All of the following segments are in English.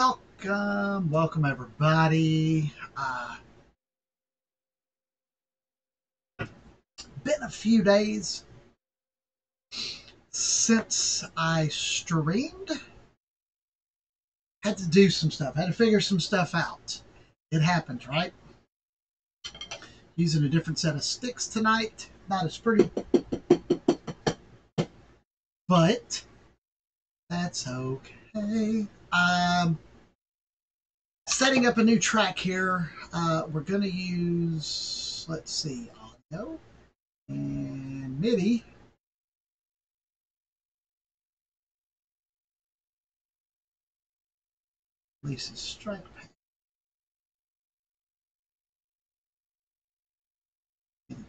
Welcome, welcome everybody. Uh, been a few days since I streamed. Had to do some stuff, had to figure some stuff out. It happens, right? Using a different set of sticks tonight. Not as pretty. But that's okay. Um, setting up a new track here. Uh, we're going to use, let's see, audio and MIDI. Lisa's strike pack.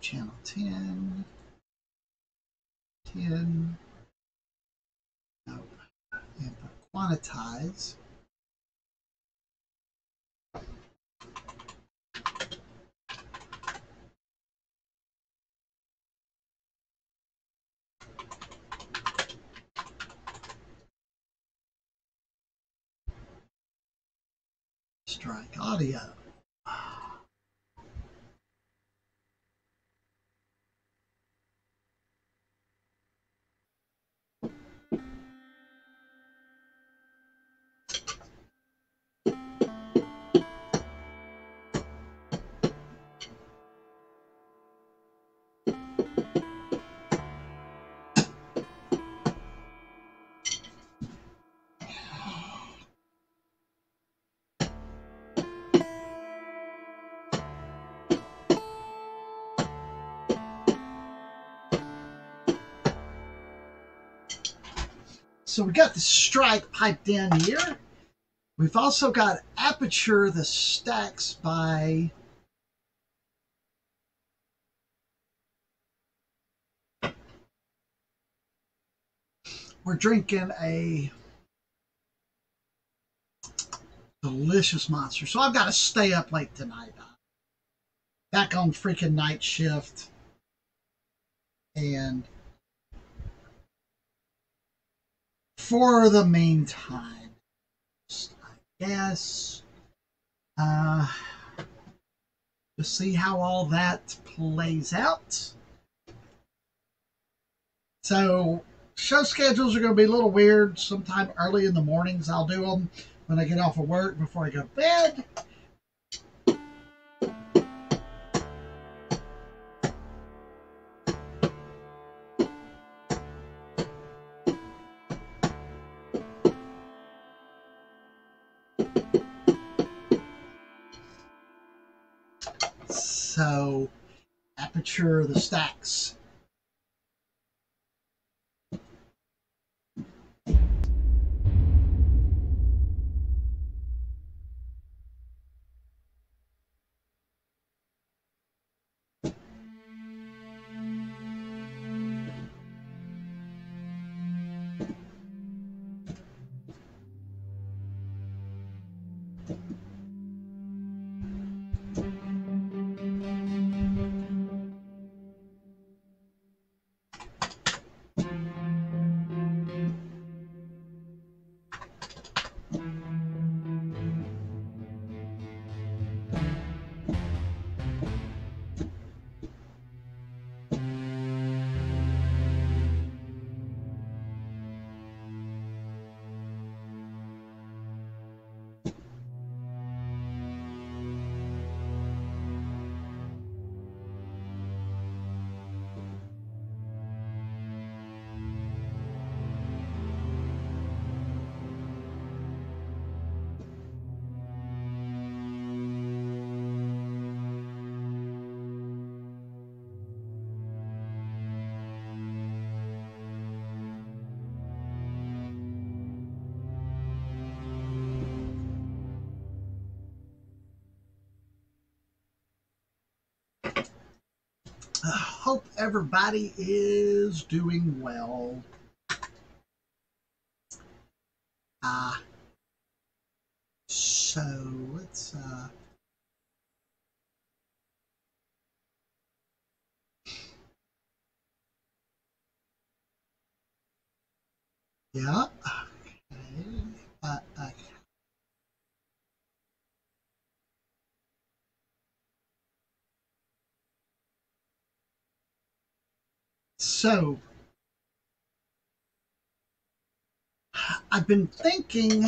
Channel 10. 10. Quantize. Strike audio. So we got the strike piped in here. We've also got aperture the stacks by we're drinking a delicious monster. So I've got to stay up late tonight. Back on freaking night shift. And for the meantime, I guess, uh, to see how all that plays out. So, show schedules are going to be a little weird. Sometime early in the mornings, I'll do them when I get off of work before I go to bed. Aperture the stacks. Hope everybody is doing well. Uh, so let's uh, yeah. Okay. Uh, okay. So, I've been thinking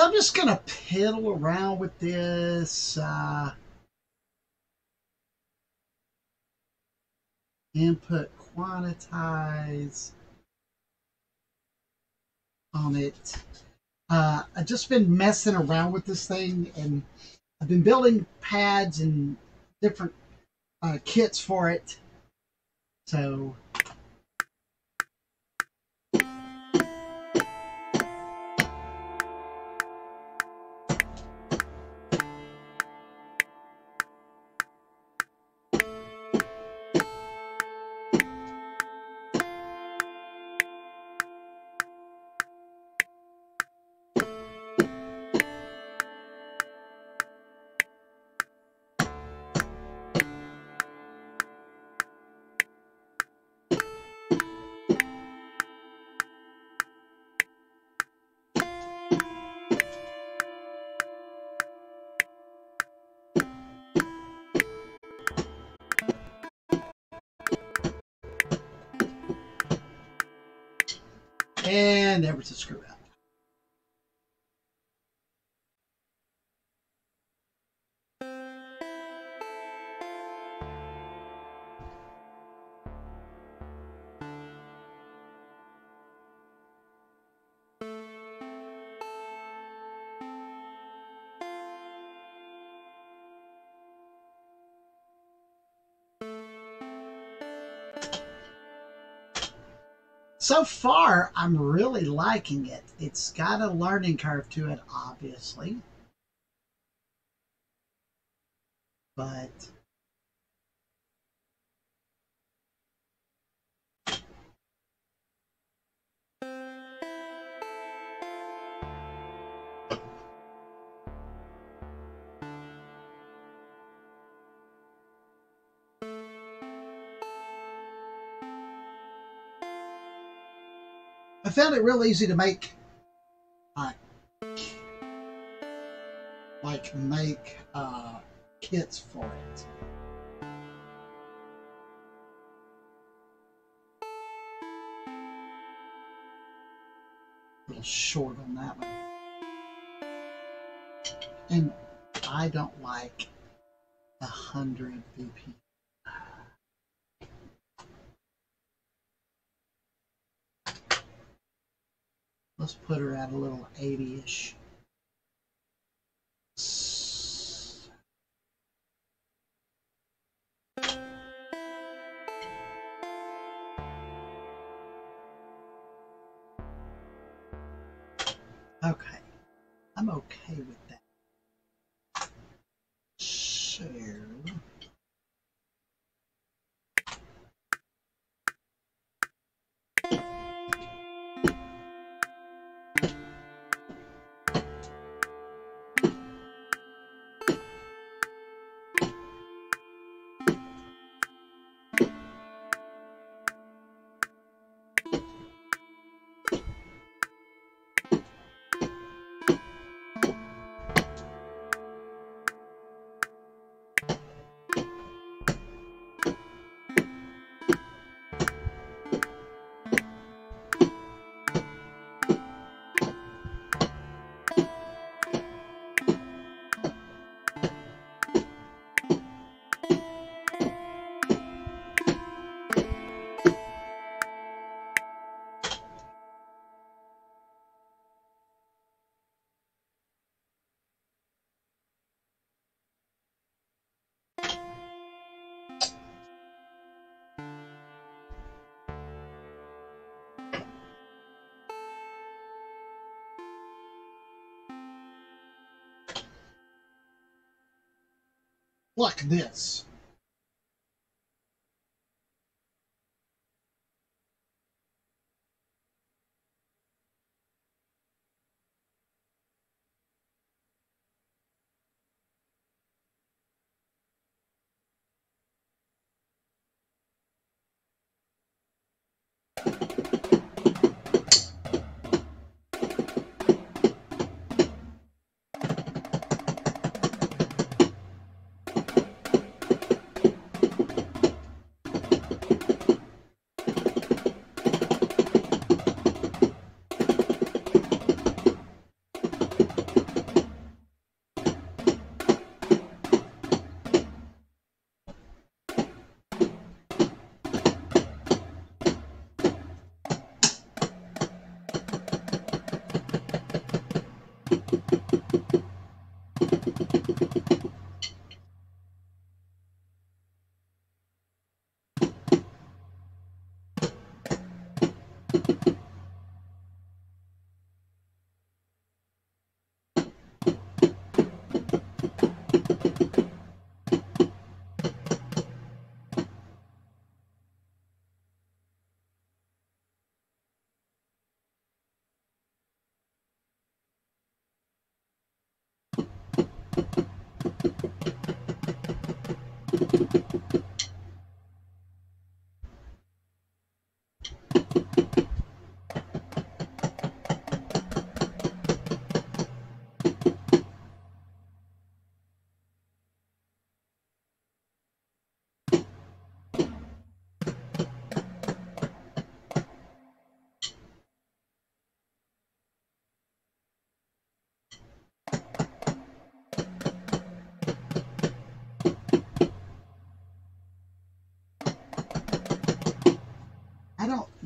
So I'm just going to piddle around with this. Uh, input quantize on it. Uh, I've just been messing around with this thing and I've been building pads and different uh, kits for it. So And there was screw up. So far, I'm really liking it. It's got a learning curve to it, obviously. But found it real easy to make uh, like make uh, kits for it. A little short on that one. And I don't like the 100 VP. Let's put her at a little 80-ish. Fuck this.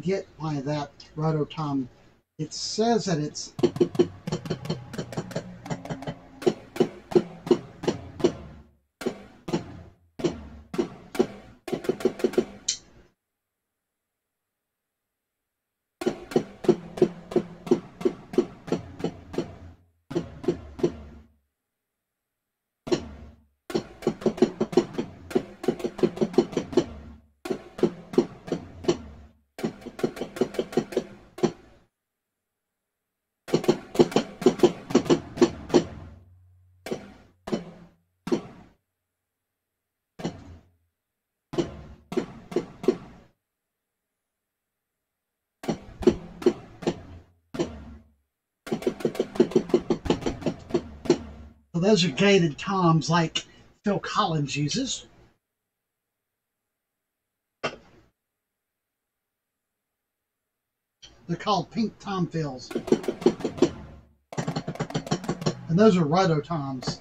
Get why that rototom. It says that it's so those are gated toms like Phil Collins uses. They're called pink tom fills. And those are rototoms.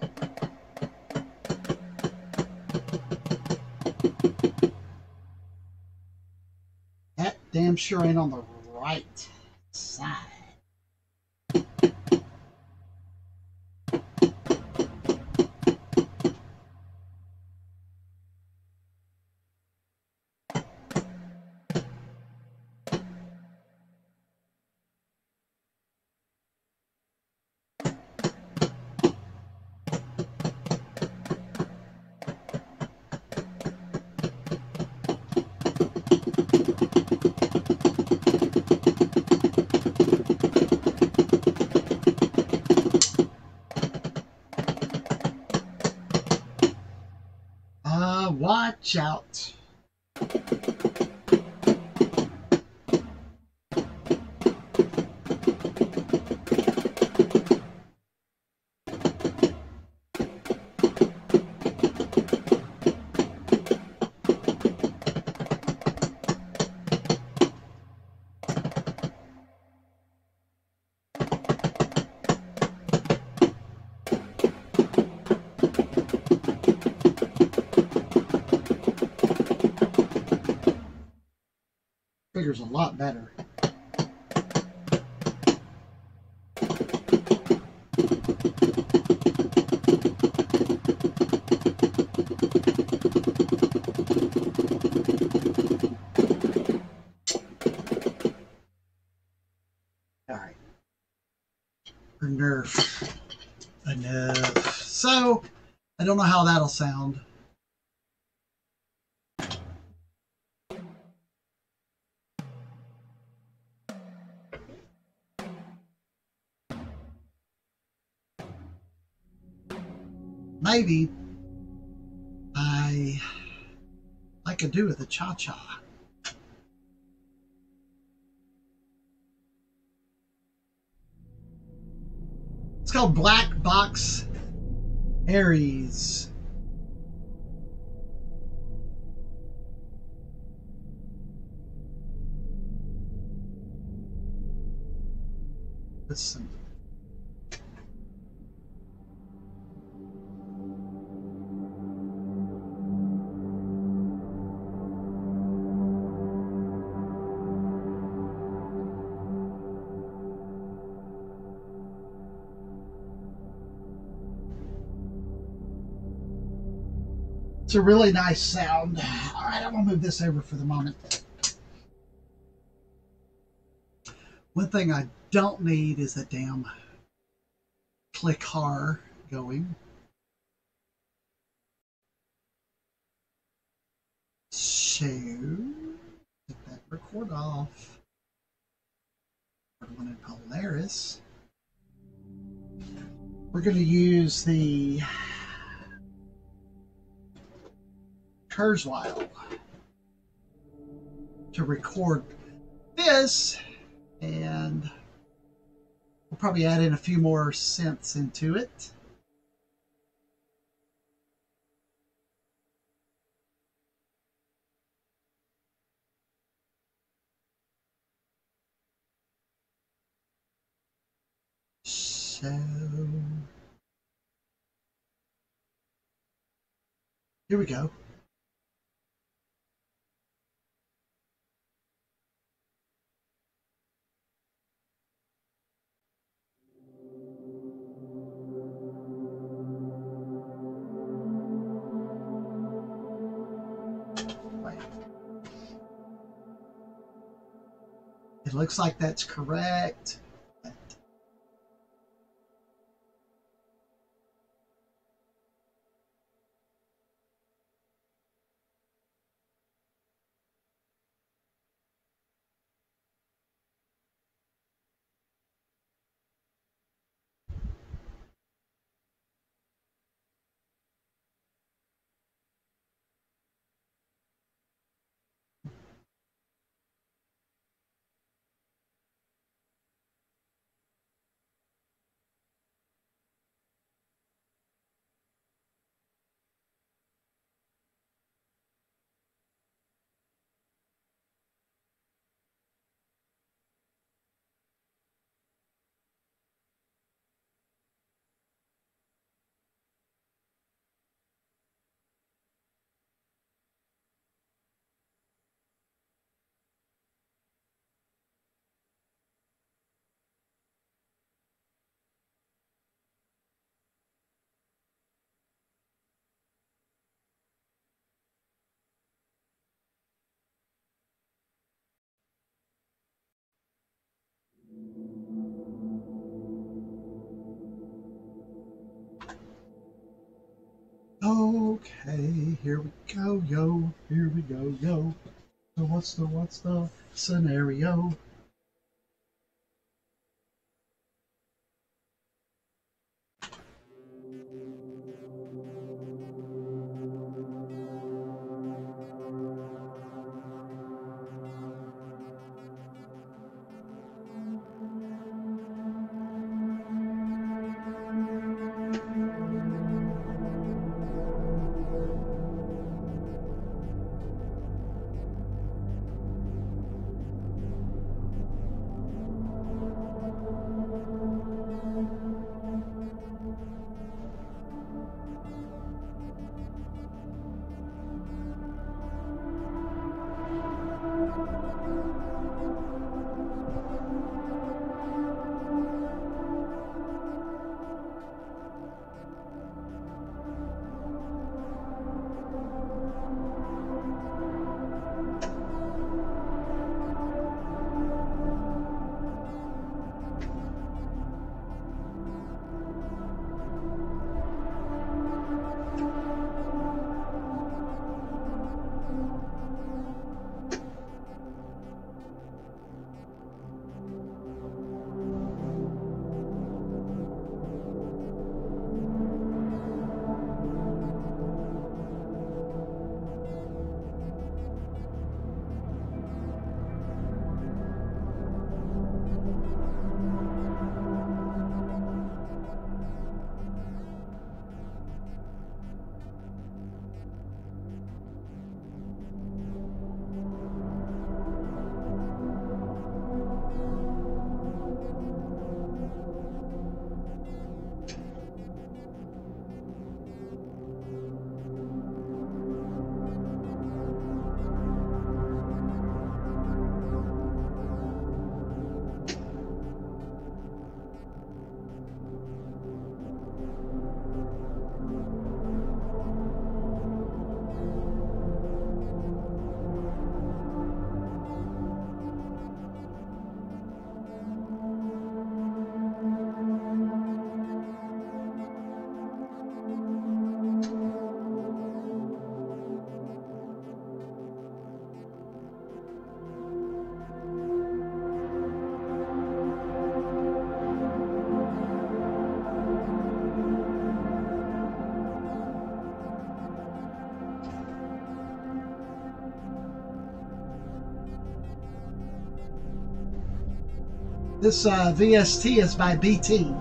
That damn sure ain't on the right side. Watch lot better. All right. Nerf. Enough. So, I don't know how that'll sound. Maybe I I could do with a cha-cha. It's called Black Box Aries. Listen. It's a really nice sound. All right, I'm gonna move this over for the moment. One thing I don't need is a damn click car going. So, take that record off. One in Polaris. We're going to use the Kurzweil to record this and we'll probably add in a few more synths into it. So here we go. Looks like that's correct. Okay, here we go, yo. Here we go, yo. So what's the what's the scenario? This uh, VST is by BT.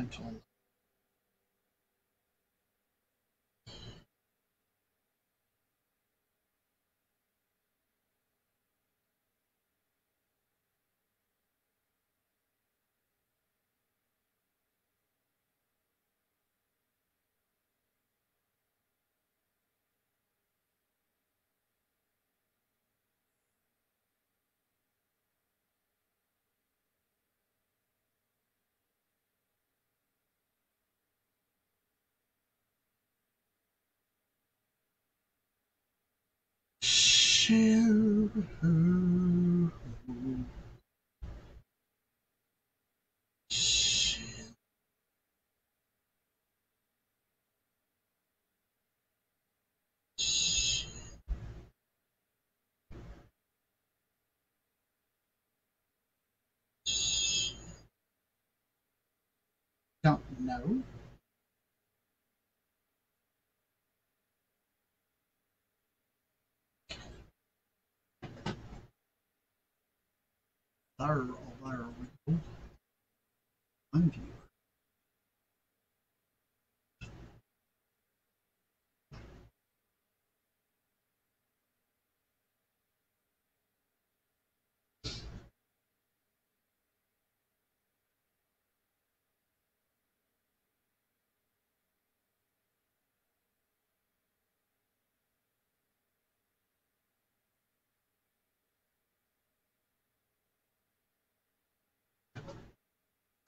A Don't know. There, oh, there we go. Unview.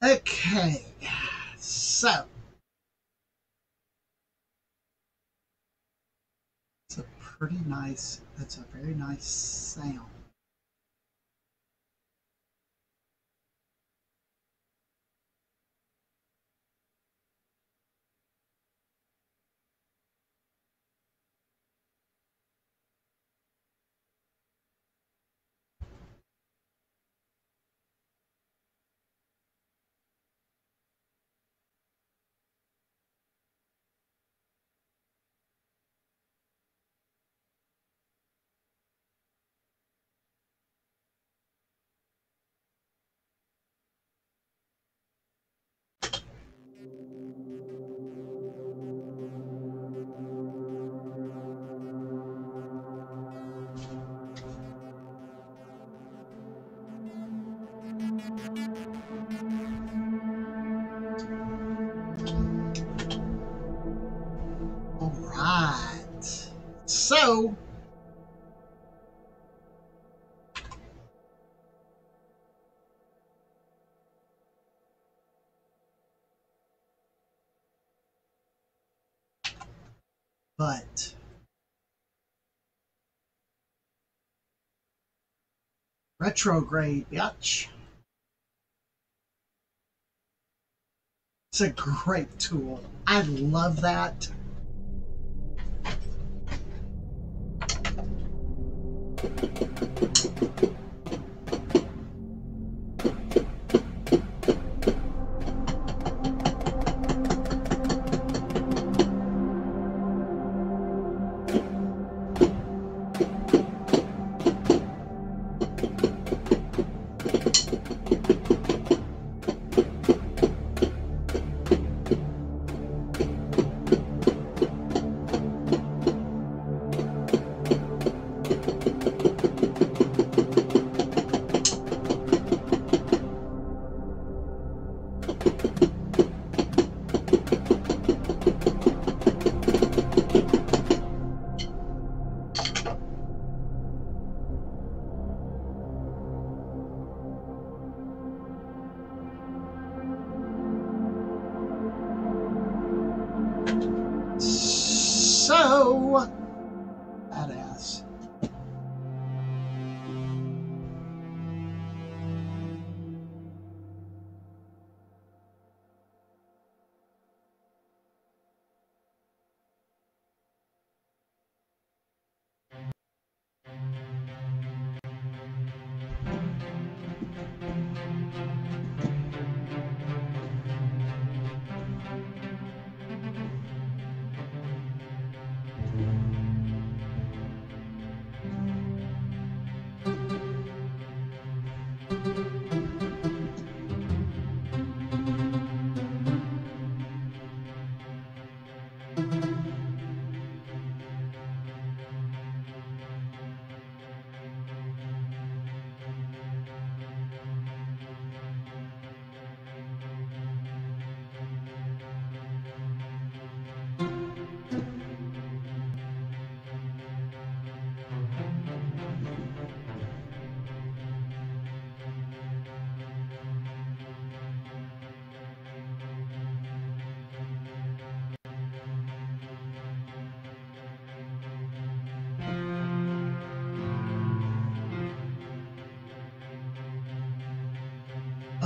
Okay, so it's a pretty nice, it's a very nice sound. Retrograde, bitch. It's a great tool. I love that.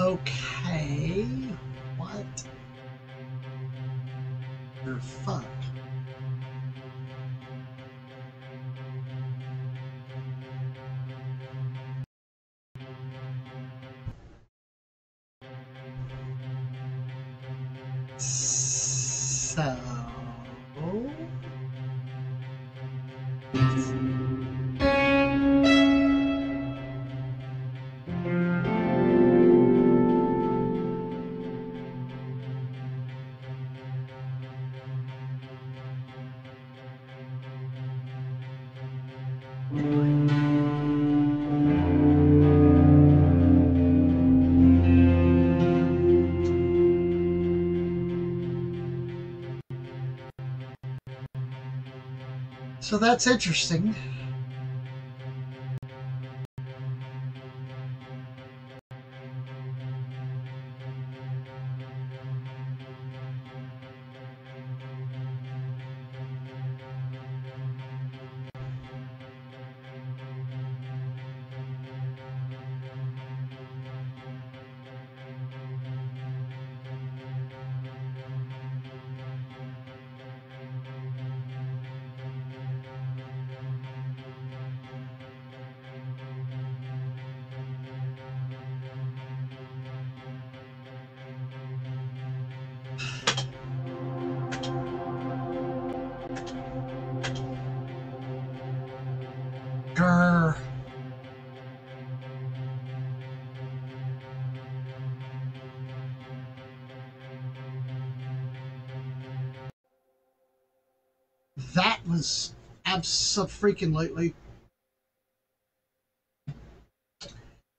Okay. What? The fuck? So. So that's interesting. Was absolutely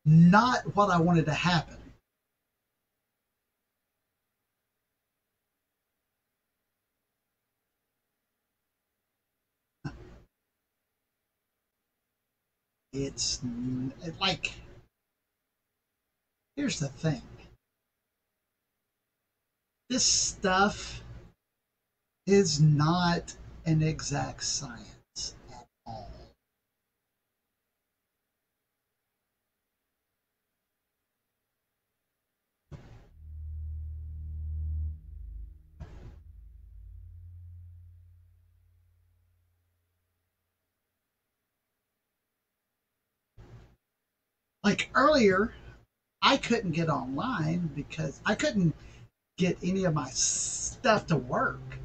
not what I wanted to happen. It's n- like, here's the thing this stuff is not an exact science at all. Like earlier, I couldn't get online because I couldn't get any of my stuff to work.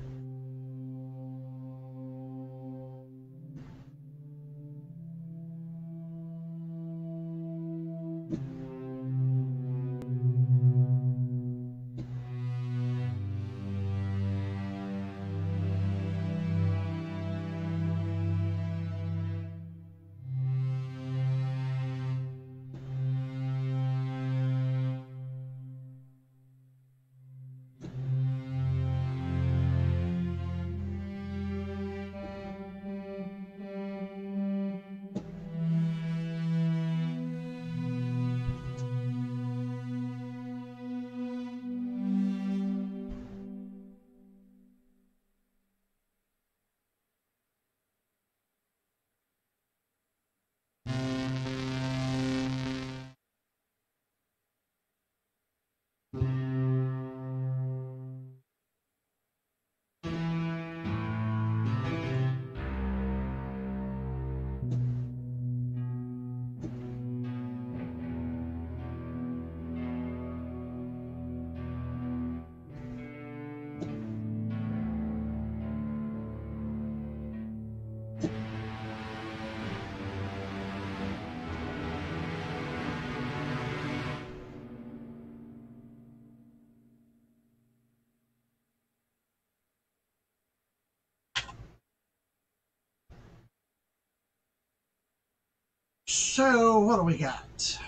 What we got?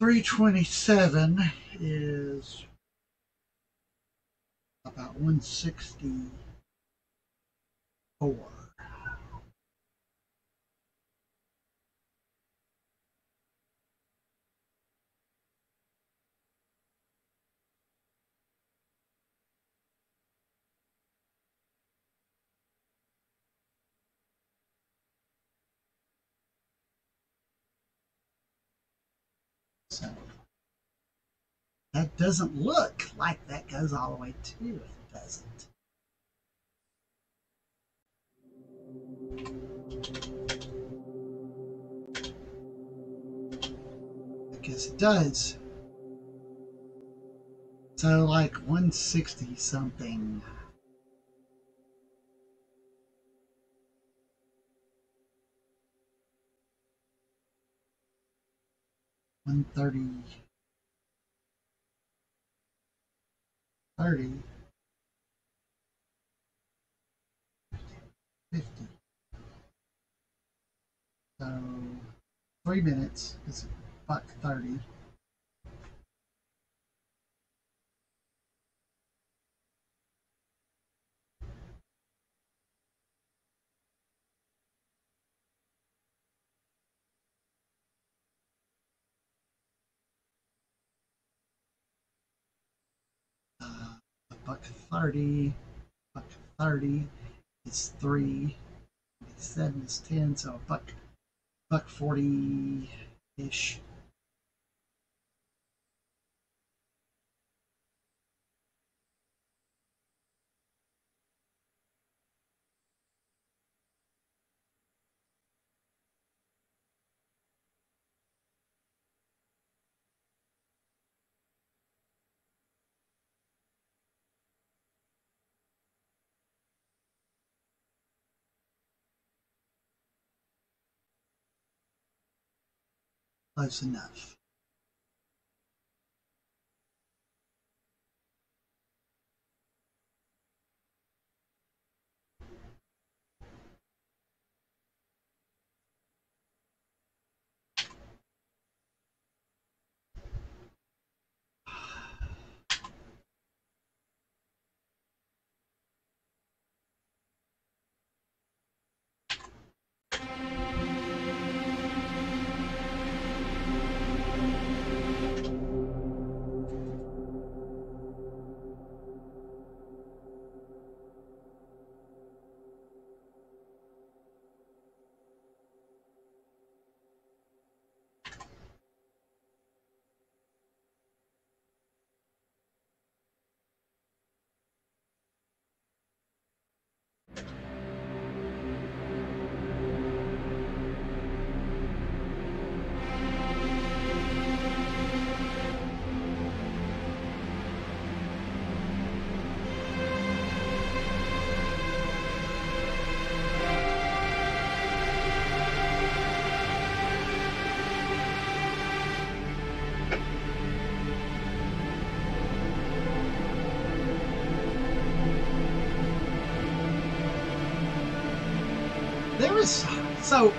Three twenty-seven is about one sixty-four. So that doesn't look like that goes all the way to it, does it? I guess it does. So like 160 something. One thirty, thirty, fifty. So three minutes is buck thirty. buck 30, buck 30 is 3, 7 is 10, so buck, buck 40-ish. Close enough. So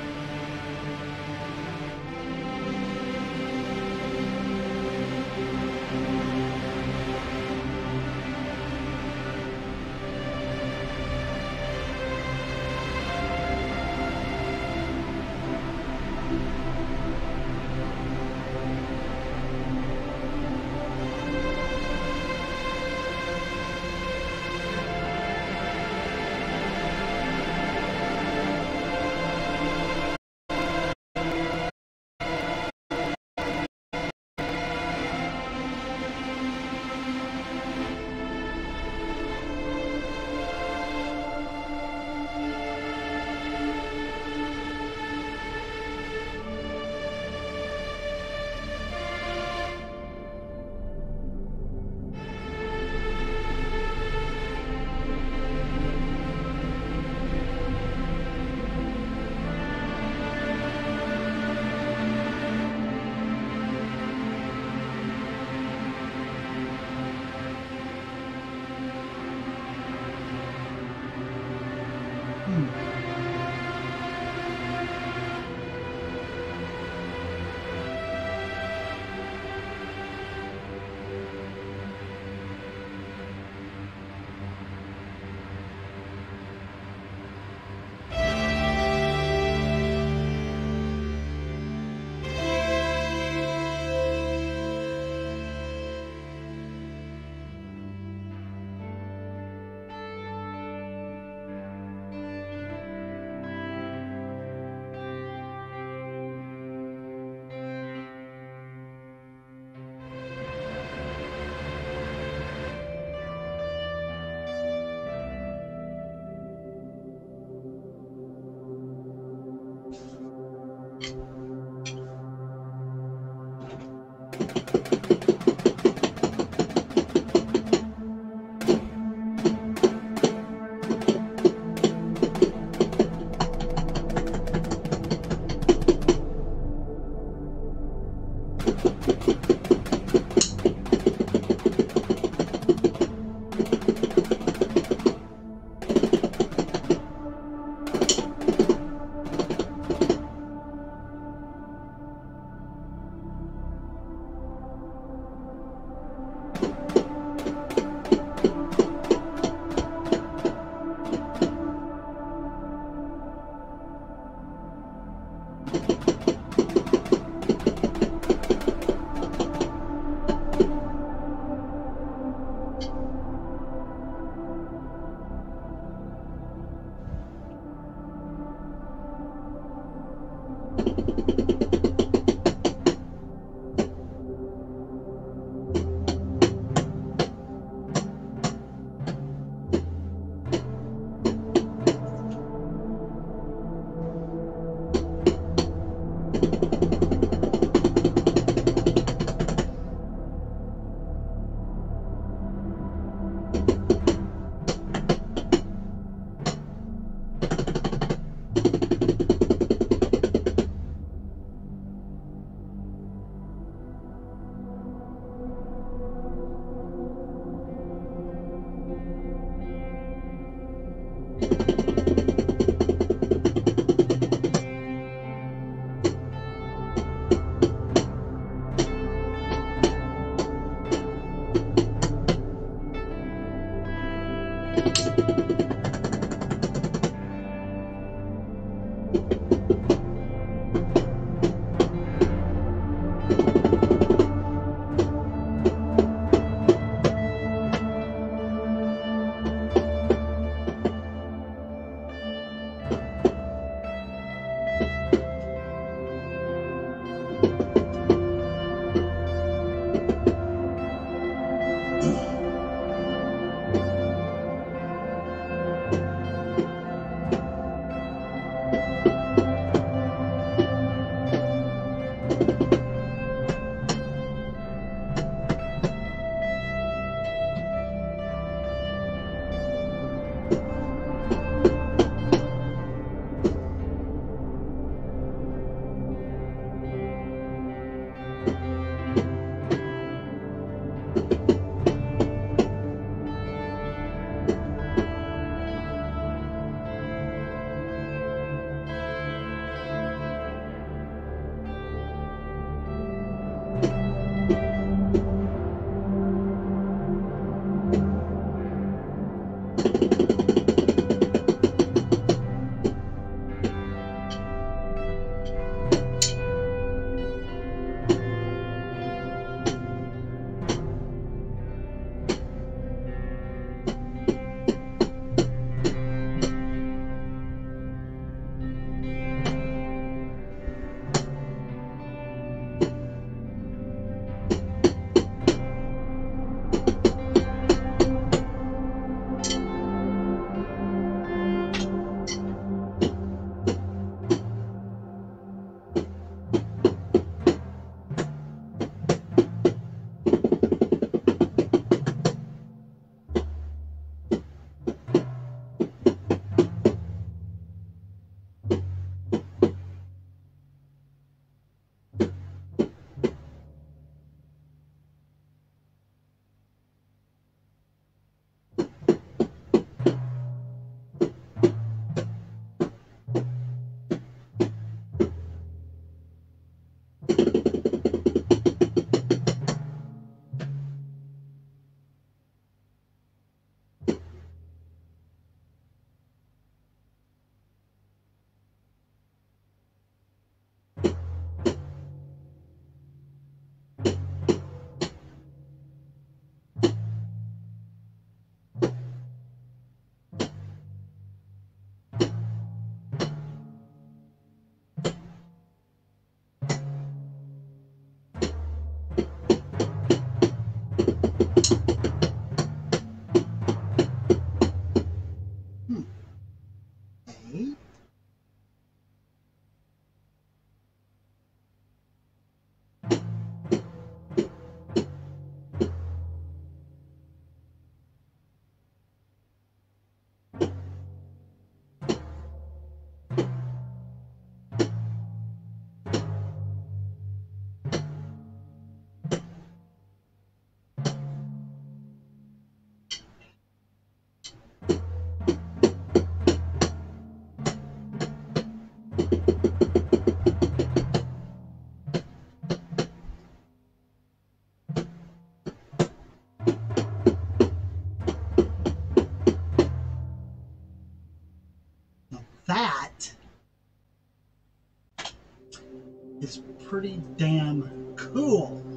that is pretty damn cool.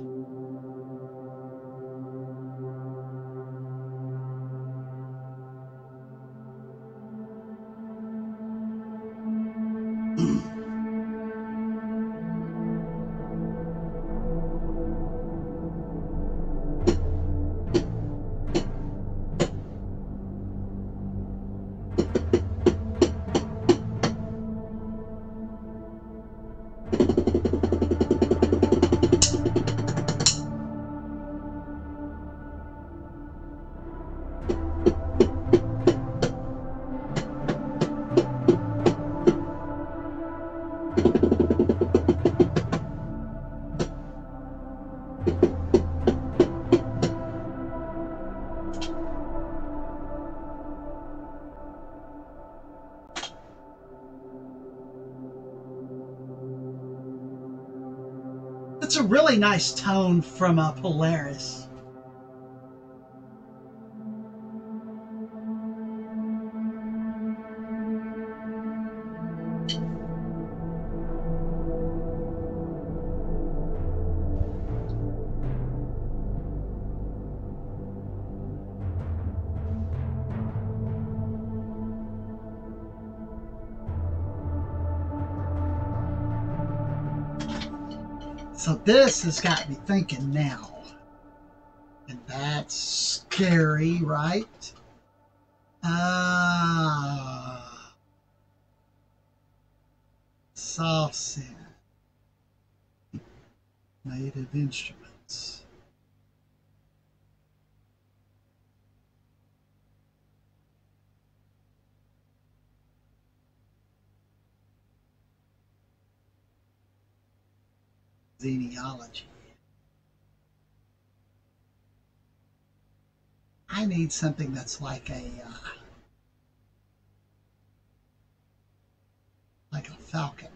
Nice tone from uh, Polaris. So this has got me thinking now. And that's scary, right? Ah. Soft synth. Native instruments. Xeneology. I need something that's like a uh, like a falcon.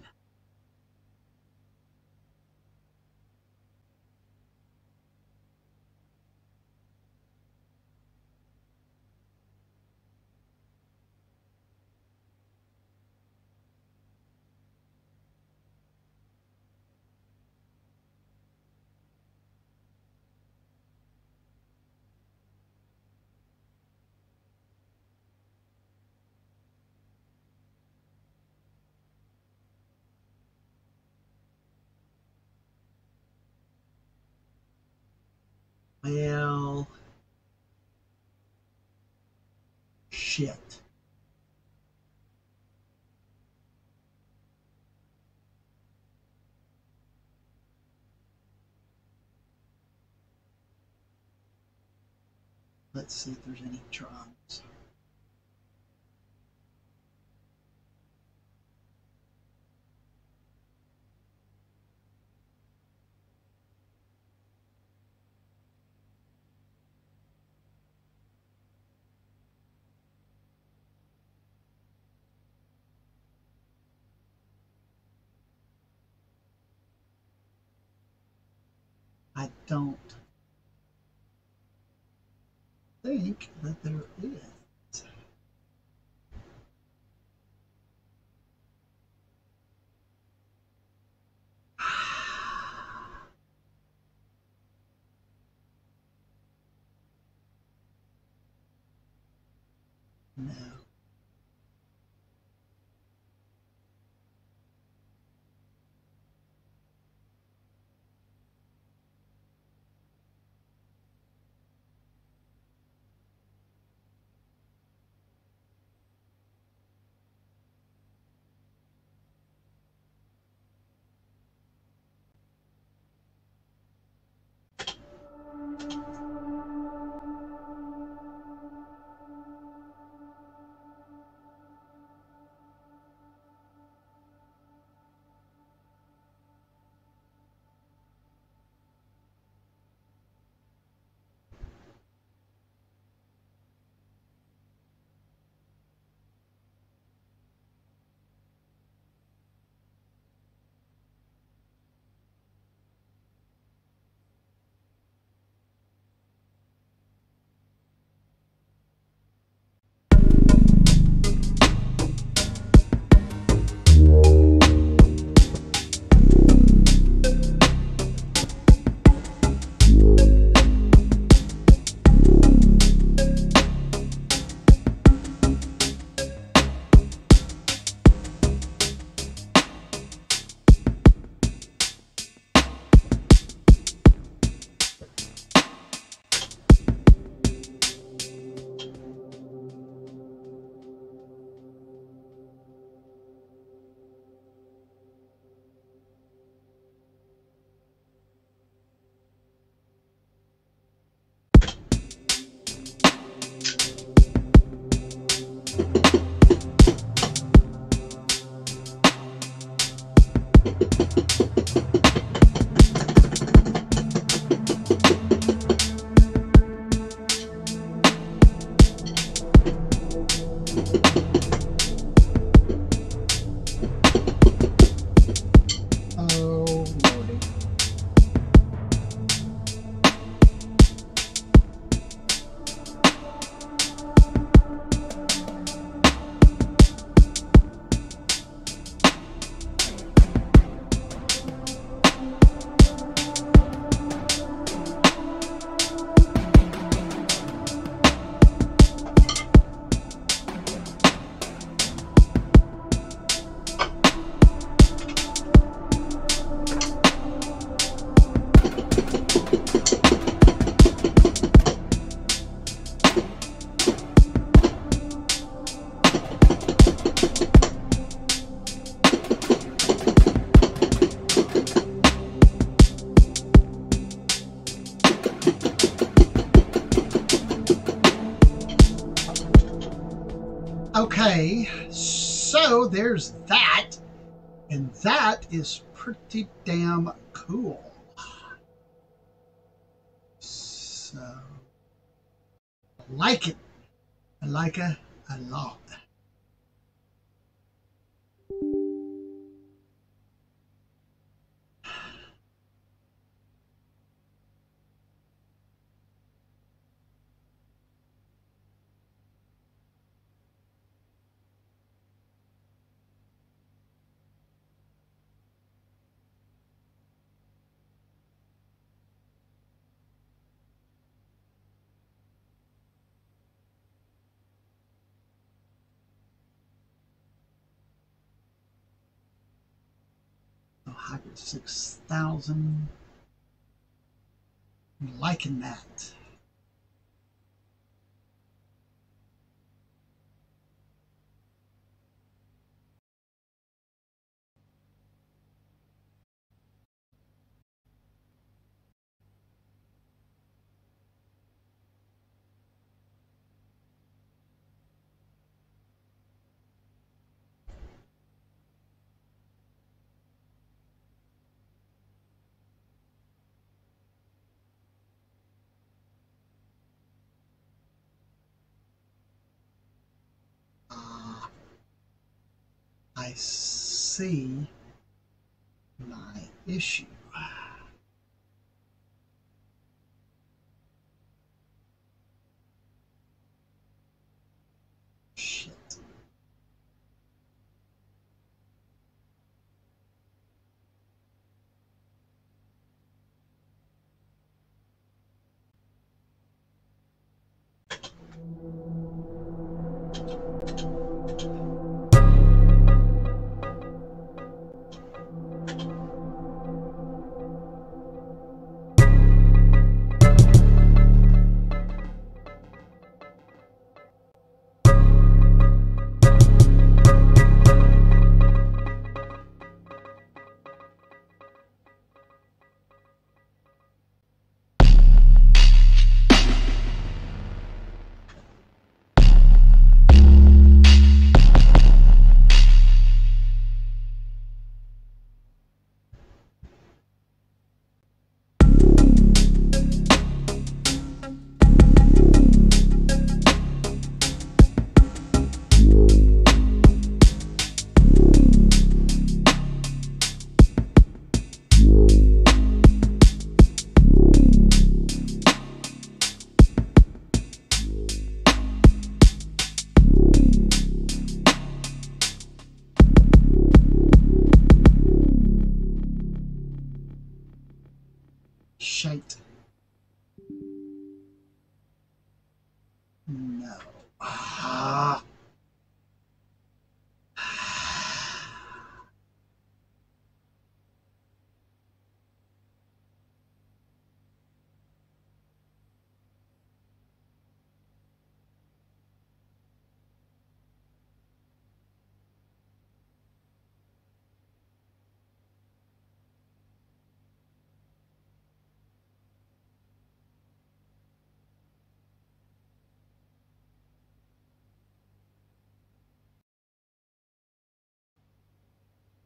Well, shit. Let's see if there's any drums. I don't think that there so there's that. And that is pretty damn cool. So, I like it. I like it a lot. Hybrid 6000. I'm liking that. I see my issue.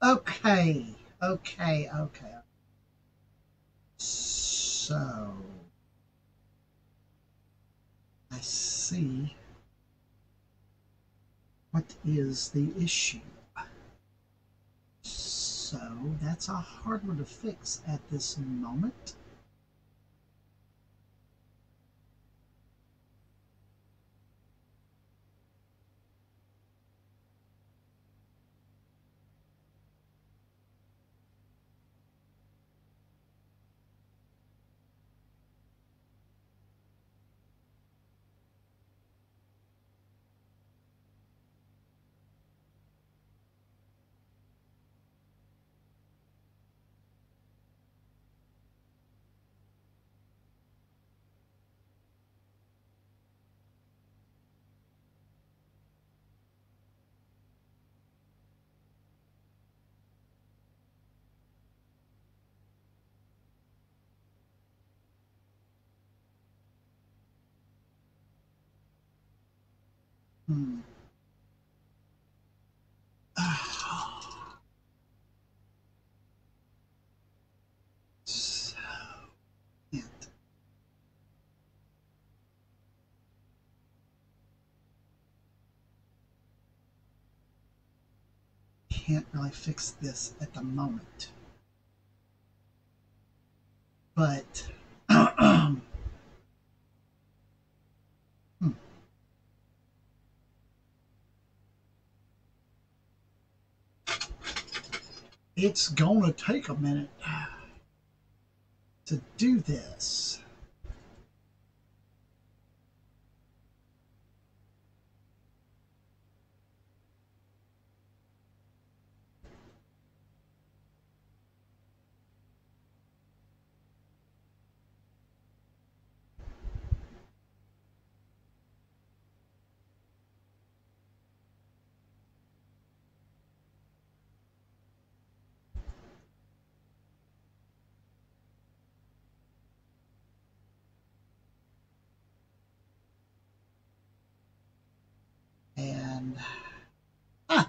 Okay, okay, okay. So, I see. What is the issue? So, that's a hard one to fix at this moment. Hmm. so, can't really fix this at the moment. But it's gonna take a minute to do this. And ah,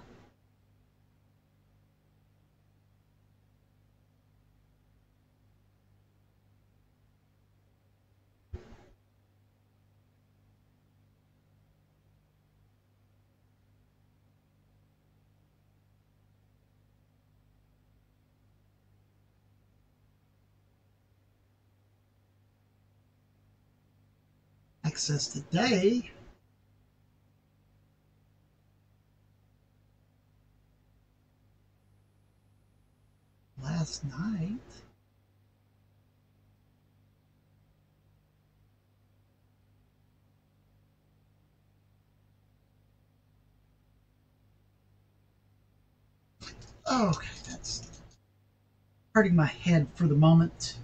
access today. Last night. Okay, that's hurting my head for the moment.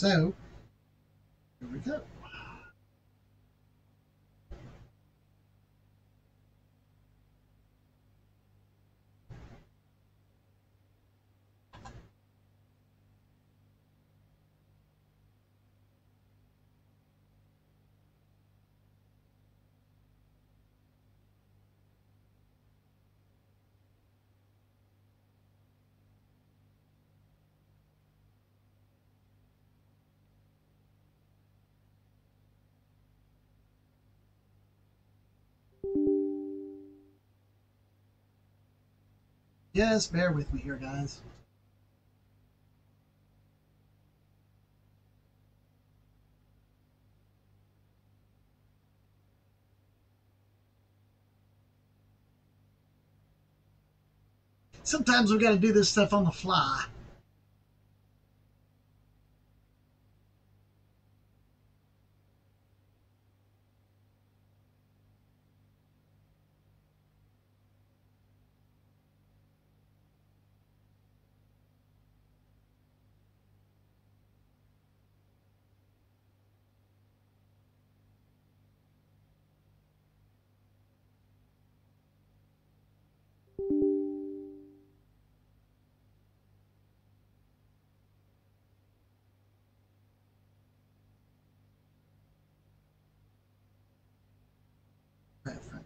So, here we go. Just bear with me here, guys. Sometimes we've got to do this stuff on the fly.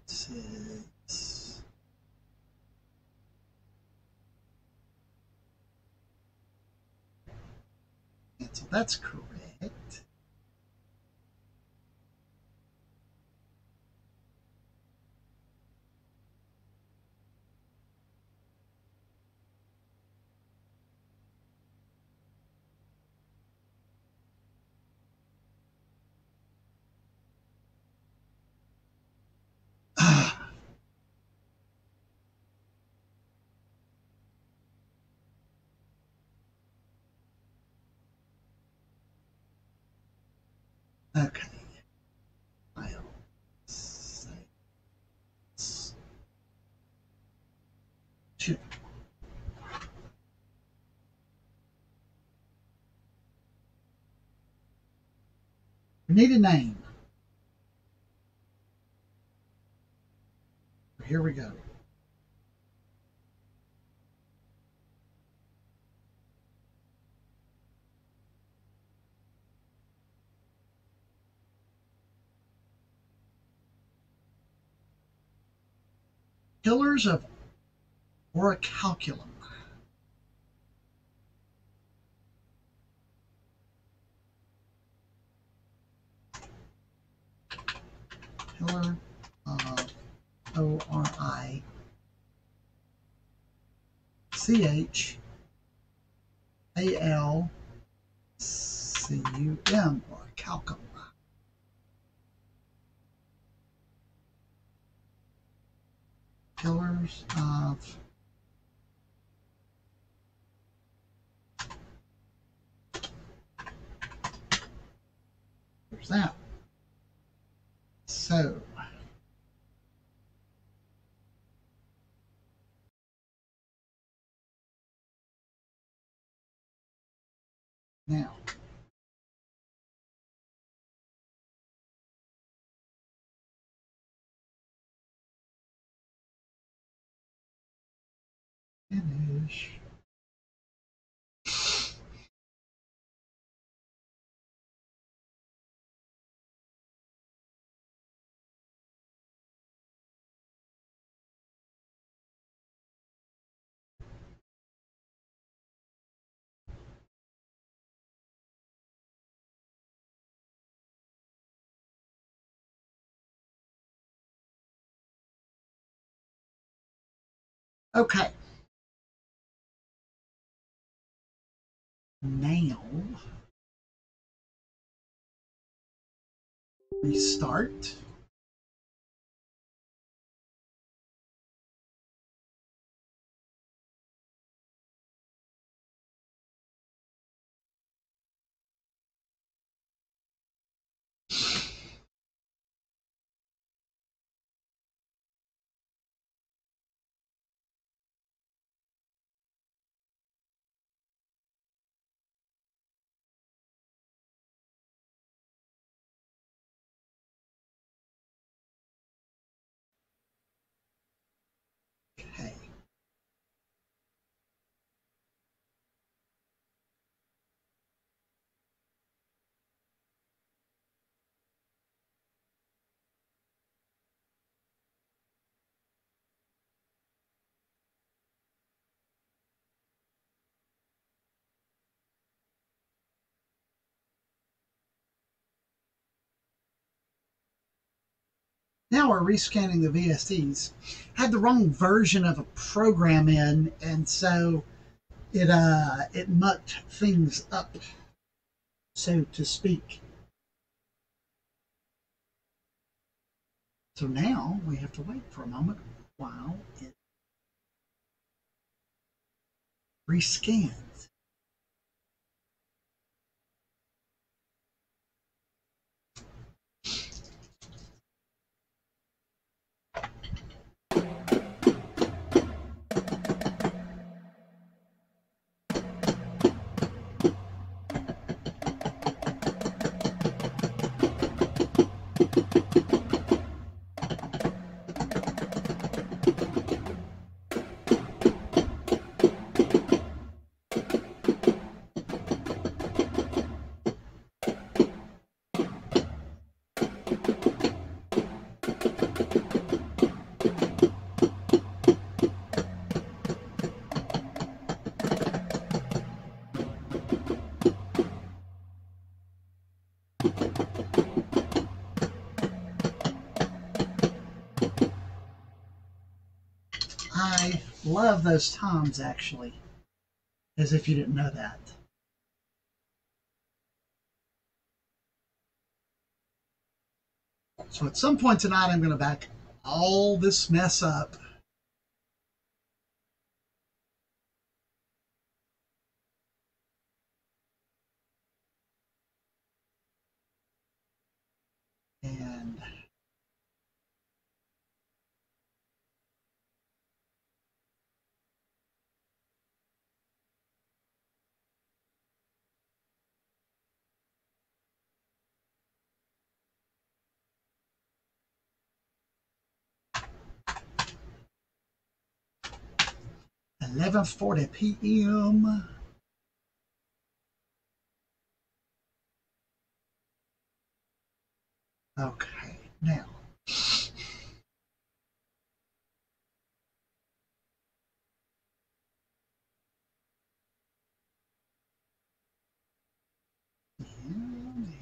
Preferences. And so that's correct. Ah, okay. File. Sites. Chip. We need a name. Here we go. Pillars of orichalcum. Pillar of O R I C H A L C U M or calcum. Pillars of There's that. So now finish. Okay. Now, restart. Okay. Now we're rescanning the VSTs. Had the wrong version of a program in, and so it uh it mucked things up, so to speak. So now we have to wait for a moment while it rescans. Love those toms actually, as if you didn't know that. So at some point tonight, I'm going to back all this mess up. 11.40 p.m. Okay, now.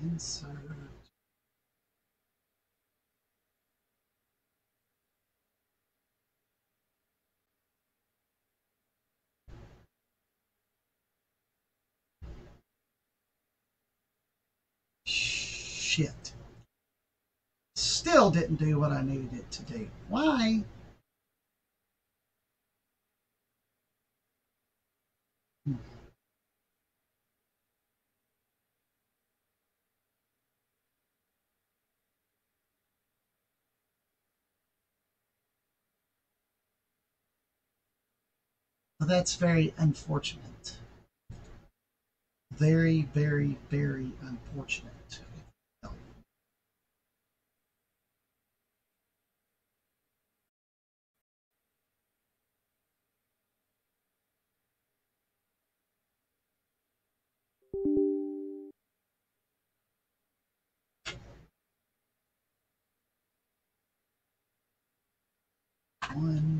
And so Shit. Still didn't do what I needed it to do. Why? Hmm. That's very unfortunate. Very, very, very unfortunate. One.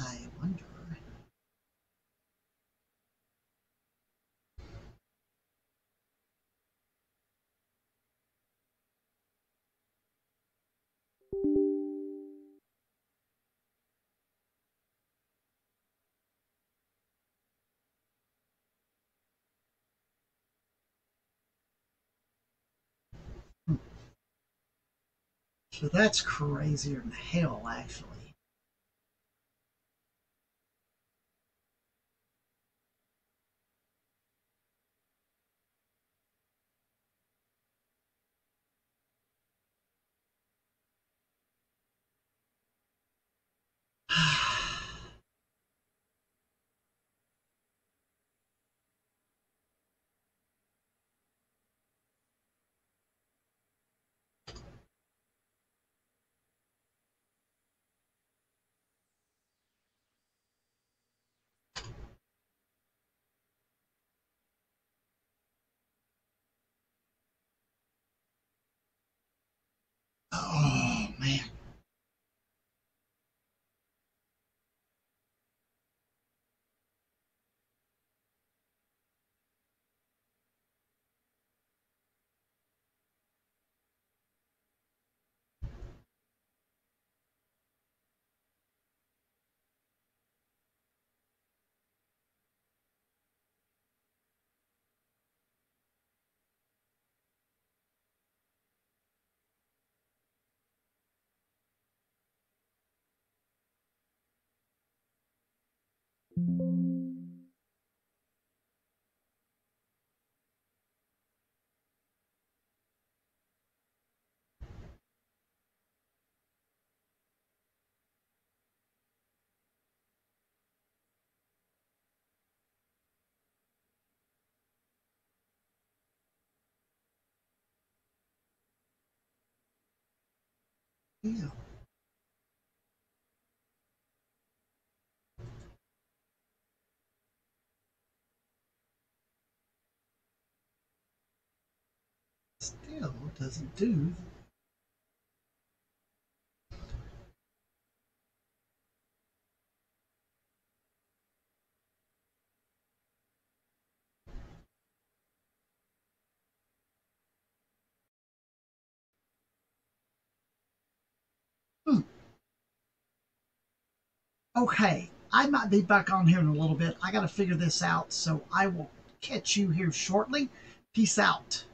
I wonder. Hmm. So that's crazier than hell, actually. Still doesn't do Okay, I might be back on here in a little bit. I got to figure this out, so I will catch you here shortly. Peace out.